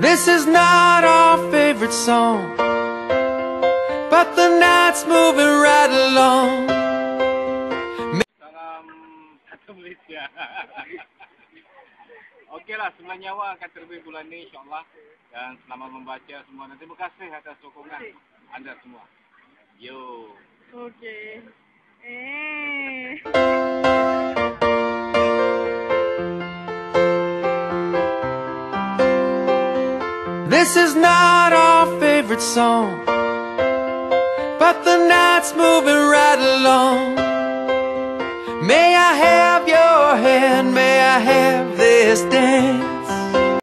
This is not our favorite song But the night's moving right along Salam satu Malaysia. Okeylah, sembilan nyawa akan terbit bulan ni insyaAllah. Dan selamat membaca semua. Dan terima kasih atas sokongan anda semua. Yo. Okey. Eh. This is not our favorite song But the night's moving right along. May I have your hand, may I have this dance